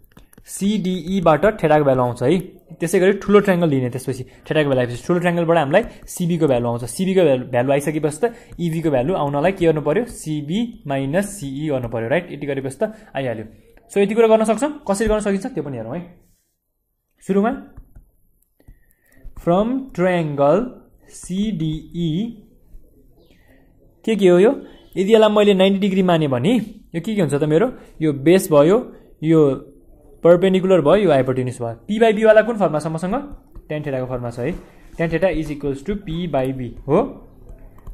सिडिईबाट ठेटाको भ्यालु आउँछ है। त्यसै गरी ठुलो ट्राइङ्गल लिने त्यसपछि ठेटाको भ्यालु आएपछि ठुलो ट्राइङ्गलबाट हामीलाई सिबीको भ्यालु आउँछ। सिबीको भ्यालु भ्यालु आइसकेपछि त इबीको भ्यालु आउनलाई के गर्नु पऱ्यो सिबी माइनस सिई गर्नु पऱ्यो राइट यति गरेपछि त आइहाल्यो। सो यति कुरा गर्न सक्छौँ? कसरी गर्न सकिन्छ? त्यो पनि हेरौँ है। सुरुमा फ्रम ट्राइङ्गल सिडिई के के हो यो? यदि यसलाई मैले नाइन्टी डिग्री माने भने यो के के हुन्छ त मेरो? यो बेस भयो यो पर्पेन्डिकुलर भयो यो हाइपोटिनिस भयो। पी बाई बीवाला कुन फर्ममा छ मसँग? टेन थेटाको फर्ममा छ है। Tan theta is equals to P by B हो?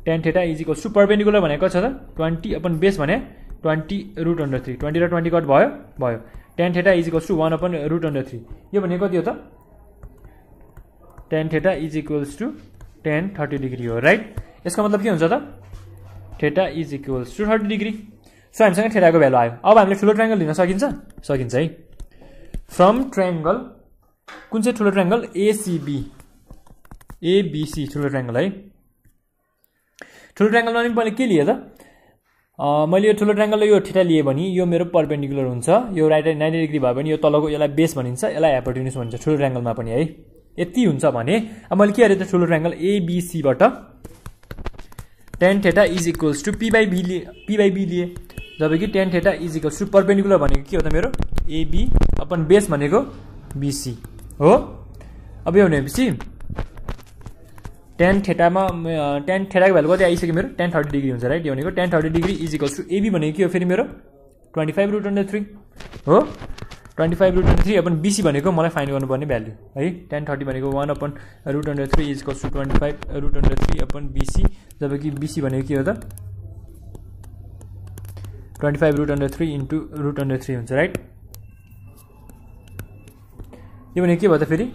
Tan theta is equals to perpendicular भनेको छ त? ट्वेन्टी अपन बेस भने twenty root under three twenty र ट्वेन्टी कट भयो? भयो। Tan theta is equals to one upon root under three यो भनेको कति हो त? Tan theta is equals to tan thirty degree हो राइट यसको मतलब के हुन्छ त? Theta is equals to thirty degree so हामीसँग थेटाको भ्यालु आयो। अब हामीले ठुलो ट्राइङ्गल लिन सकिन्छ? सकिन्छ है। फ्रम ट्राइङ्गल कुन चाहिँ ठुलो triangle A C B A B C ठुलो ट्राइङ्गल है। ठुलो ट्राइङ्गलमा पनि मैले के लिएँ त? मैले यो ठुलो ट्राइङ्गलले यो ठिटा लिएँ भने यो मेरो पर्पेन्डिकुलर हुन्छ यो राइट नाइन्टी डिग्री भयो भने यो तलको यसलाई बेस भनिन्छ यसलाई हेपोटिनिस भनिन्छ ठुलो ट्राइङ्गलमा पनि है। यति हुन्छ भने अब मैले के गरेँ त ठुलो triangle एबिसीबाट tan theta is equals to P by B लिए पी बाई बी लिए। जब कि tan theta is equals to perpendicular भनेको के हो त मेरो? एबी अपन बेस भनेको बिसी हो? अब यो भनेपछि टेन थेटामा टेन थेटाको भ्यालु कति आइसक्यो मेरो? टेन थर्टी डिग्री हुन्छ राइट यो भनेको tan thirty degree is equals to AB भनेको के हो फेरि मेरो? Twenty five root under three हो? Twenty five root under three upon BC भनेको मलाई फाइन गर्नुपर्ने भ्याल्यु है? टेन थर्टी भनेको one upon root under three is to twenty five root under three upon BC जब कि बिसी भनेको के हो त? Twenty five root under three into root under three हुन्छ राइट यो भनेको के भयो त फेरि?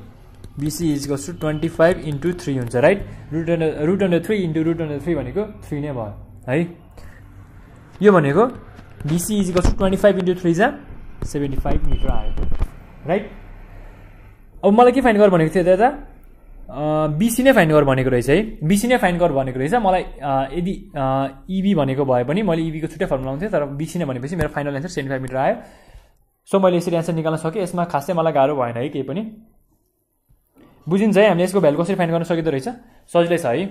BC is equals to twenty five into three हुन्छ right root under root under three into root under three भनेको थ्री नै भयो है? यो भनेको BC is equals to twenty five into three जा सेभेन्टी फाइभ मिटर आयो राइट अब मलाई के फाइन गर भनेको थियो दादा? बिसी नै फाइन गर भनेको रहेछ है। बिसी नै फाइन गर भनेको रहेछ। मलाई यदि इबी भनेको भए पनि मैले इबीको छुट्टै फर्मुला आउँथेँ तर बिसी नै भनेपछि मेरो final answer seventy five metre आयो। सो मैले यसरी एन्सर निकाल्न सकेँ यसमा खासै मलाई गाह्रो भएन है केही पनि। बुझिन्छ है हामीले यसको भ्यालु कसरी फाइन गर्न सकिँदो रहेछ? सजिलै छ है।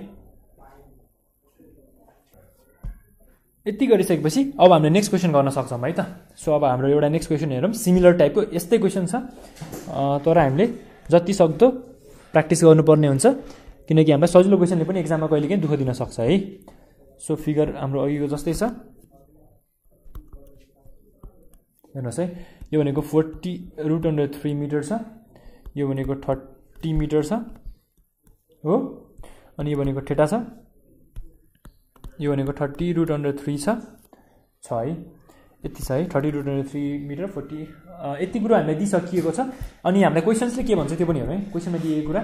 यति गरिसकेपछि अब हामीले नेक्स्ट क्वेसन गर्न सक्छौँ है त। सो अब हाम्रो एउटा नेक्स्ट क्वेसन हेरौँ। सिमिलर टाइपको यस्तै क्वेसन छ। तर हामीले जति सक्दो प्र्याक्टिस गर्नुपर्ने हुन्छ। किनकि हामीलाई सजिलो क्वेसनले पनि एक्जाममा कहिले काहीँ दुःख दिन सक्छ है। सो फिगर हाम्रो अघिको जस्तै छ। हेर्नुहोस् है। यो भनेको forty root under three metre छ। यो भनेको थर्ट मिटर छ। हो। अनि यो भनेको ठेटा छ। यो भनेको थर्टी रुट अन्डर थ्री छ। छ है। यति छ है। Thirty root under three metre forty यति कुरो हामीलाई दिइसकिएको छ। अनि हामीलाई क्वेसन्सले के भन्छ त्यो पनि हेरौँ है। क्वेसनमा दिएको कुरा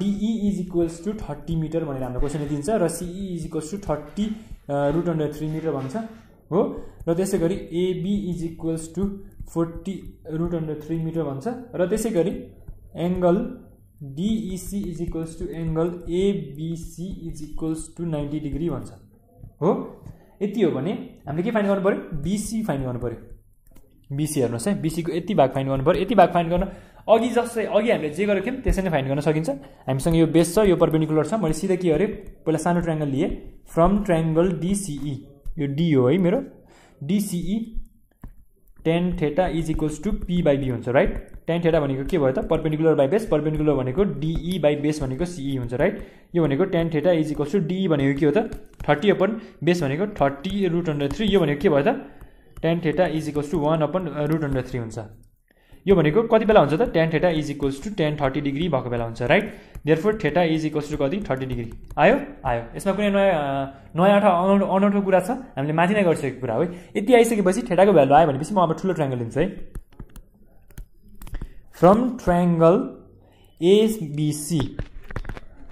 DE is equals to thirty metre भनेर हामीलाई क्वेसनले दिन्छ र CE is equals to thirty root under three metre भन्छ। हो? र त्यसै गरी AB is equals to forty root under three metre भन्छ। र त्यसै गरी angle DEC is equals to angle ABC is equals to ninety degree भन्छ। हो? यति हो भने हामीले के फाइन गर्नु पऱ्यो बिसी फाइन गर्नु पऱ्यो बिसी हेर्नुहोस् है। बिसीको यति भाग फाइन गर्नु पऱ्यो यति भाग फाइन गर्न अघि जस्तै अघि हामीले जे गरेको थियौँ त्यसै नै फाइन गर्न सकिन्छ। हामीसँग यो बेस छ यो पर्पेन्डिकुलर छ। मैले सिधै के गरेँ? पहिला सानो ट्राइङ्गल लिएँ। फ्रम ट्राइङ्गल डिसिई यो डी हो है मेरो। DC tan theta is equals to P by B हुन्छ राइट टेन थेटा भनेको के भयो त? पर्पेन्डिकुलर बाई बेस पर्पेन्डिकुलर भनेको डिई बाई बेस भनेको सिई हुन्छ राइट यो भनेको tan theta is equals to DE भनेको के हो त? थर्टी अपन बेस भनेको थर्टी रुट अन्डर थ्री यो भनेको के भयो त? Tan theta is equals to one upon root under three हुन्छ। यो भनेको कति बेला हुन्छ त? Tan theta is equals to tan thirty degree भएको बेला हुन्छ right for theta is equals to कति? थर्टी डिग्री आयो? आयो। यसमा कुनै नयाँ नयाँ अनौठो अनौठो कुरा छ? हामीले माथि नै गरिसकेको कुरा हो यति आइसकेपछि थेटाको भ्यालु आयो भनेपछि म अब ठुलो ट्राइङ्गल लिन्छु है। फ्रम ट्राइङ्गल एबिसी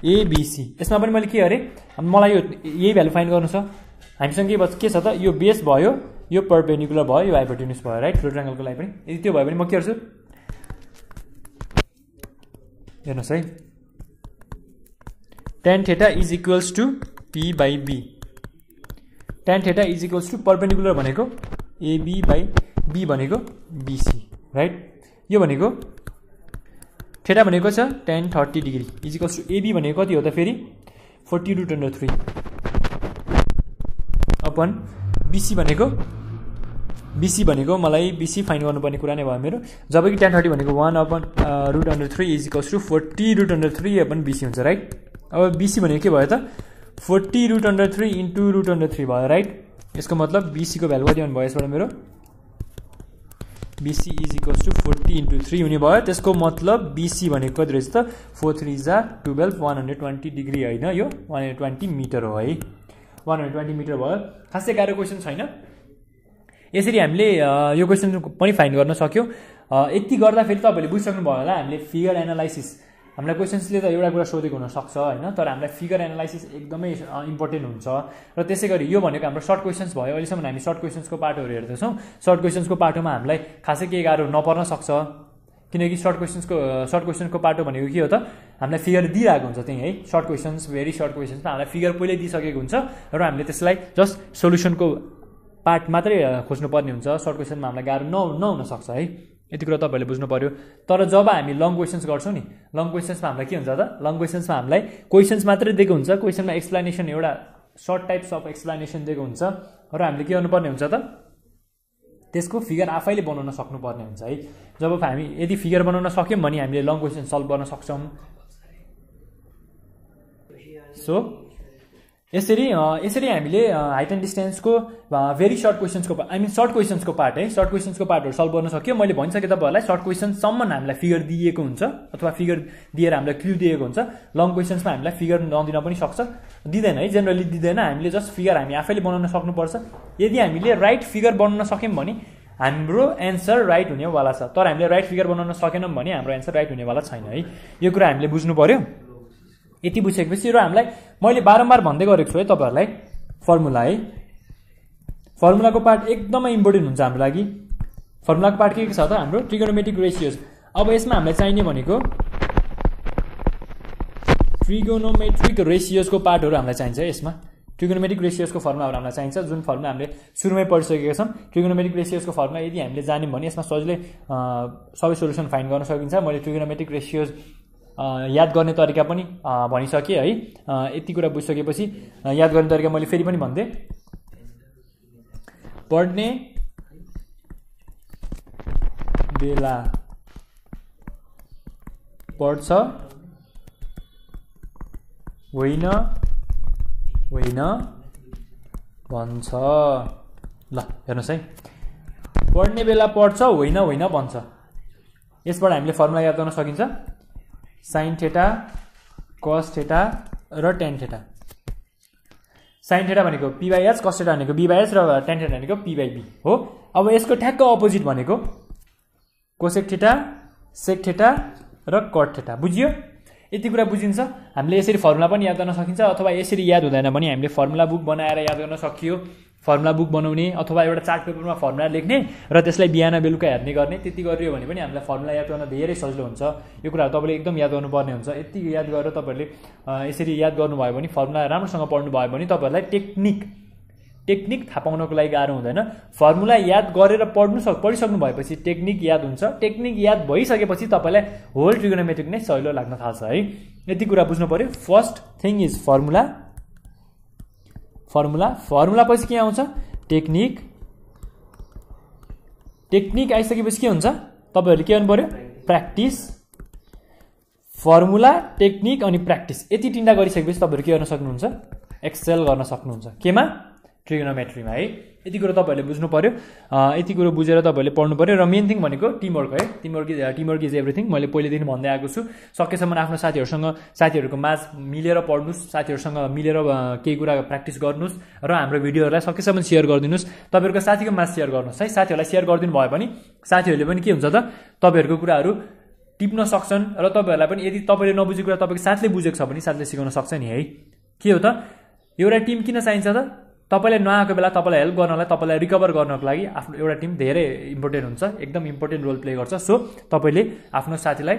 एबिसी यसमा पनि मैले के गरेँ? मलाई यो यही भ्यालु फाइन्ड गर्नु छ। हामीसँग के के छ त? यो बेस भयो। यो पर्पेन्डिकुलर भयो यो हाइपोटेनिस भयो राइट ट्राङ्गलको लागि पनि। यदि त्यो भयो भने म के गर्छु? हेर्नुहोस् है। Tan theta is equals to P by B tan theta is equals to perpendicular भनेको एबी बाई बी भनेको बिसी राइट यो भनेको थेटा भनेको छ tan thirty degree is equals to AB भनेको कति हो त फेरि? Forty root under three upon BC भनेको बिसी भनेको मलाई बिसी फाइन गर्नुपर्ने कुरा नै भयो मेरो। जब कि टेन थर्टी भनेको one upon root under three is equals to forty root under three upon BC हुन्छ राइट अब बिसी भनेको के भयो त? Forty root under three into root under three भयो राइट यसको मतलब बिसीको भ्यालु कति भयो यसबाट मेरो? BC is equals to forty into three हुने भयो। त्यसको मतलब बिसी भनेको कति रहेछ त? फोर थ्री जा twelve one hundred twenty degree होइन? यो वान हन्ड्रेड ट्वेन्टी मिटर हो है। वान हन्ड्रेड ट्वेन्टी मिटर भयो। खासै गाह्रो क्वेसन छैन। यसरी हामीले यो क्वेसन पनि फाइन गर्न सक्यौँ। यति गर्दाखेरि तपाईँहरूले बुझिसक्नु भयो होला हामीले फिगर एनालाइसिस हामीलाई क्वेसन्सले त एउटा कुरा सोधेको हुनसक्छ होइन? तर हामीलाई फिगर एनालाइसिस एकदमै इम्पोर्टेन्ट हुन्छ। र त्यसै गरी यो भनेको हाम्रो सर्ट क्वेसन्स भयो। अहिलेसम्म हामी सर्ट क्वेसन्सको पाटोहरू हेर्दैछौँ। सर्ट क्वेसन्सको पाटोमा हामीलाई खासै केही गाह्रो नपर्न सक्छ। किनकि सर्ट क्वेसन्सको सर्ट क्वेसनको पाटो भनेको के हो त? हामीलाई फिगर दिइरहेको हुन्छ त्यहीँ है? सर्ट क्वेसन्स भेरी सर्ट क्वेसन्समा हामीलाई फिगर पहिल्यै दिइसकेको हुन्छ। र हामीले त्यसलाई जस्ट सोल्युसनको पार्ट मात्रै खोज्नुपर्ने हुन्छ। सर्ट क्वेसनमा हामीलाई गाह्रो न नहुनसक्छ है। यति कुरा तपाईँहरूले बुझ्नु पऱ्यो तर जब हामी लङ क्वेसन्स गर्छौँ नि लङ क्वेसन्समा हामीलाई के हुन्छ त? लङ क्वेसन्समा हामीलाई क्वेसन्स मात्रै दिएको हुन्छ। क्वेसनमा एक्सप्लेनेसन एउटा सर्ट टाइप्स अफ एक्सप्लेनेसन दिएको हुन्छ। र हामीले के गर्नुपर्ने हुन्छ त? त्यसको फिगर आफैले बनाउन सक्नुपर्ने हुन्छ है। जब हामी यदि फिगर बनाउन सक्यौँ भने हामीले लङ क्वेसन सल्भ गर्न सक्छौँ। सो यसरी यसरी हामीले हाइट एन्ड डिस्टेन्सको भेरी सर्ट क्वेसन्सको आई मिन सर्ट क्वेसन्सको पार्ट है। सर्ट क्वेसन्सको पार्टहरू सल्भ गर्न सक्यो। मैले भनिसकेँ तपाईँहरूलाई सर्ट क्वेसनसम्म हामीलाई फिगर दिएको हुन्छ अथवा फिगर दिएर हामीलाई क्लु दिएको हुन्छ। लङ क्वेसन्समा हामीलाई फिगर नदिन पनि सक्छ। दिँदैन है जेनरली दिँदैन। हामीले जस्ट फिगर हामी आफैले बनाउन सक्नुपर्छ। यदि हामीले राइट फिगर बनाउन सक्यौँ भने हाम्रो एन्सर राइट हुनेवाला छ। तर हामीले राइट फिगर बनाउन सकेनौँ भने हाम्रो एन्सर राइट हुनेवाला छैन है। यो कुरा हामीले बुझ्नु पऱ्यो यति बुझिसकेपछि र हामीलाई मैले बारम्बार भन्दै गरेको छु है तपाईँहरूलाई। फर्मुला है। फर्मुलाको पार्ट एकदमै इम्पोर्टेन्ट हुन्छ हाम्रो लागि। फर्मुलाको पार्ट के के छ त हाम्रो? ट्रिगोनोमेट्रिक रेसियोज अब यसमा हामीलाई चाहिने भनेको ट्रिगोनोमेट्रिक रेसियोजको पार्टहरू हामीलाई चाहिन्छ यसमा। ट्रिगोनोमेट्रिक रेसियोजको फर्मुलाहरू हामीलाई चाहिन्छ। जुन फर्मुला हामीले सुरुमै पढिसकेका छौँ ट्रिगोनोमेट्रिक रेसियोजको फर्मुला यदि हामीले जान्यौँ भने यसमा सजिलै सबै सोल्युसन फाइन्ड गर्न सकिन्छ। मैले ट्रिगोनोमेट्रिक रेसियोज याद गर्ने तरिका पनि भनिसकेँ है। यति कुरा बुझिसकेपछि याद गर्ने तरिका मैले फेरि पनि भनिदिएँ पढ्ने बेला पढ्छ। होइन होइन भन्छ। ल हेर्नुहोस् है। पढ्ने बेला पढ्छ होइन होइन भन्छ। यसबाट हामीले फर्मुला याद गर्न सकिन्छ। साइन थेटा कस थेटा र टेन थेटा साइन थेटा भनेको P by H cos theta भनेको बी बाई एच र टेन थेटा भनेको पी बाई बी हो? अब यसको ठ्याक्क अपोजिट भनेको कोसेक थेटा सेक थेटा र कट थेटा बुझियो? यति कुरा बुझिन्छ। हामीले यसरी फर्मुला पनि याद गर्न सकिन्छ अथवा यसरी याद हुँदैन भने हामीले फर्मुला बुक बनाएर याद गर्न सकियो। फर्मुला बुक बनाउने अथवा एउटा चार्ट पेपरमा फर्मुला लेख्ने र त्यसलाई बिहान बेलुका हेर्ने गर्ने त्यति गरियो भने पनि हामीलाई फर्मुला याद गर्न धेरै सजिलो हुन्छ। यो कुराहरू तपाईँले एकदम याद गर्नुपर्ने हुन्छ। यति याद गरेर तपाईँहरूले यसरी याद गर्नुभयो भने फर्मुला राम्रोसँग पढ्नुभयो भने तपाईँहरूलाई टेक्निक टेक्निक थाहा पाउनको लागि गाह्रो हुँदैन। फर्मुला याद गरेर पढ्नु सक पढिसक्नु भएपछि टेक्निक याद हुन्छ। टेक्निक याद भइसकेपछि तपाईँलाई होल ट्रिगोनोमेट्रिक नै सहिलो लाग्न थाल्छ है। यति कुरा बुझ्नु पऱ्यो first thing is formula formula formula पछि के आउँछ? टेक्निक टेक्निक आइसकेपछि के हुन्छ? तपाईँहरूले के गर्नु पऱ्यो प्र्याक्टिस फर्मुला टेक्निक अनि प्र्याक्टिस यति तिनवटा गरिसकेपछि तपाईँहरू के गर्न सक्नुहुन्छ? एक्सेल गर्न सक्नुहुन्छ। केमा? ट्रिगोनोमेट्रीमा है? यति कुरो तपाईँहरूले बुझ्नु पऱ्यो यति कुरो बुझेर तपाईँहरूले पढ्नु पऱ्यो र मेन थिङ भनेको टिमवर्क है। Teamwork is teamwork is everything मैले पहिलेदेखि भन्दै आएको छु। सकेसम्म आफ्नो साथीहरूसँग साथीहरूको माझ मिलेर पढ्नुहोस् साथीहरूसँग मिलेर केही कुरा प्र्याक्टिस गर्नुहोस् र हाम्रो भिडियोहरूलाई सकेसम्म सेयर गरिदिनुहोस्। तपाईँहरूको साथीको माझ सेयर गर्नुहोस् है? साथीहरूलाई सेयर गरिदिनु भयो भने साथीहरूले पनि के हुन्छ त? तपाईँहरूको कुराहरू टिप्न सक्छन् र तपाईँहरूलाई पनि यदि तपाईँले नबुझेको कुरा तपाईँको साथले बुझेको छ भने साथले सिकाउन सक्छ नि है? के हो त? एउटा टिम किन चाहिन्छ त? तपाईँले नआएको बेला तपाईँलाई हेल्प गर्नलाई तपाईँलाई रिकभर गर्नको लागि आफ्नो एउटा टिम धेरै इम्पोर्टेन्ट हुन्छ एकदम इम्पोर्टेन्ट रोल प्ले गर्छ। सो तपाईँले आफ्नो साथीलाई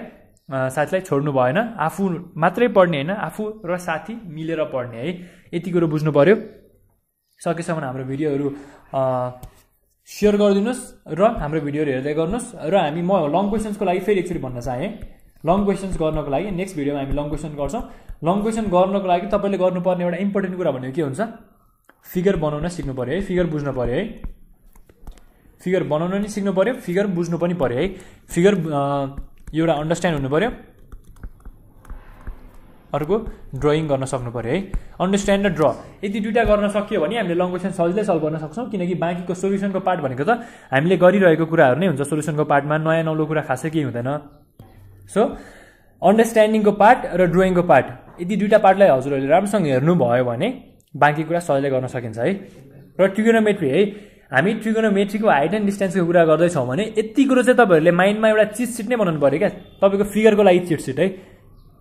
साथीलाई छोड्नु भएन आफू मात्रै पढ्ने होइन आफू र साथी मिलेर पढ्ने है। यति कुरो बुझ्नु पऱ्यो सकेसम्म हाम्रो भिडियोहरू सेयर गरिदिनुहोस् र हाम्रो भिडियोहरू हेर्दै गर्नुहोस् र हामी म लङ क्वेसन्सको लागि फेरि एकचोटि भन्न चाहेँ। लङ क्वेसन्स गर्नको लागि नेक्स्ट भिडियोमा हामी लङ क्वेसन गर्छौँ। लङ क्वेसन गर्नको लागि तपाईँले गर्नुपर्ने एउटा इम्पोर्टेन्ट कुरा भनेको के हुन्छ? फिगर बनाउन सिक्नु पऱ्यो है फिगर बुझ्नु पऱ्यो है। फिगर बनाउन नि सिक्नु पऱ्यो फिगर बुझ्नु पनि पऱ्यो है। फिगर एउटा अन्डरस्ट्यान्ड हुनु पऱ्यो अर्को ड्रइङ गर्न सक्नु पऱ्यो है। अन्डरस्ट्यान्ड र ड्र यदि दुइटा गर्न सकियो भने हामीले लङ क्वेसन सजिलै सल्भ गर्न सक्छौँ किनकि बाँकीको सोल्युसनको पार्ट भनेको त हामीले गरिरहेको कुराहरू नै हुन्छ। सोल्युसनको पार्टमा नयाँ नौलो कुरा खासै केही हुँदैन। सो अन्डरस्ट्यान्डिङको पार्ट र ड्रइङको पार्ट यदि दुइटा पार्टलाई हजुरहरूले राम्रोसँग हेर्नुभयो भने बाँकी कुरा सजिलै गर्न सकिन्छ है? र ट्रिगोनोमेट्री है? हामी ट्रिगोनोमेट्रीको हाइट एन्ड डिस्टेन्सको कुरा गर्दैछौँ भने यति कुरो चाहिँ तपाईँहरूले माइन्डमा एउटा चिट सिट नै बनाउनु पऱ्यो क्या। तपाईँको फिगरको लागि चिट सिट है?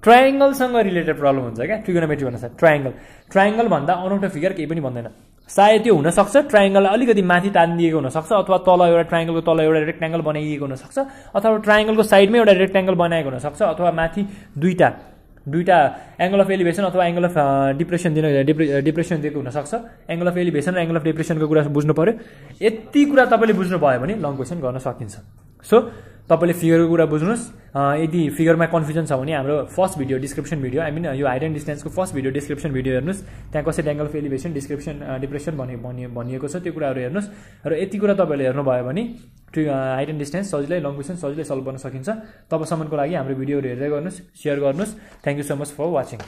ट्रायङ्गलसँग रिलेटेड प्रब्लम हुन्छ क्या ट्रिगोनोमेट्री भन्दा ट्रायङ्गल। ट्रायङ्गल भन्दा अनौठो फिगर केही पनि भन्दैन। सायद त्यो हुनसक्छ ट्राइङ्गललाई अलिकति माथि तानिदिएको हुनसक्छ अथवा तल एउटा ट्राइङ्गलको तल एउटा रेक्ट्याङ्गल बनाइएको हुनसक्छ अथवा ट्राइङ्गलको साइडमै एउटा रेक्ट्याङ्गल बनाएको हुनसक्छ अथवा माथि दुईवटा दुईवटा एङ्गल अफ एलिभेसन अथवा एङ्गल अफ डिप्रेसन दिन डिप्रे डिप्रेसन दिएको हुनसक्छ। एङ्गल अफ एलिभेसन र एङ्गल अफ डिप्रेसनको कुरा बुझ्नु पऱ्यो यति कुरा तपाईँले बुझ्नुभयो भने लङ क्वेसन गर्न सकिन्छ। सो तपाईँले फिगरको कुरा बुझ्नुहोस्। यदि फिगरमा कन्फ्युजन छ भने हाम्रो first video description video I mean यो हाइट एन्ड डिस्टेन्सको फर्स्ट भिडियो डिस्क्रिप्सन भिडियो हेर्नुहोस्। त्यहाँ कसरी angle of elevation description depression भनि भनिएको छ त्यो कुराहरू हेर्नुहोस्। र यति कुरा तपाईँहरूले हेर्नुभयो भने हाइट एन्ड डिस्टेन्स सजिलै लङ क्वेसन सजिलै सल्भ गर्न सकिन्छ। तबसम्मको लागि हाम्रो भिडियोहरू हेर्दै गर्नुहोस् सेयर गर्नुहोस्। Thank you so much for watching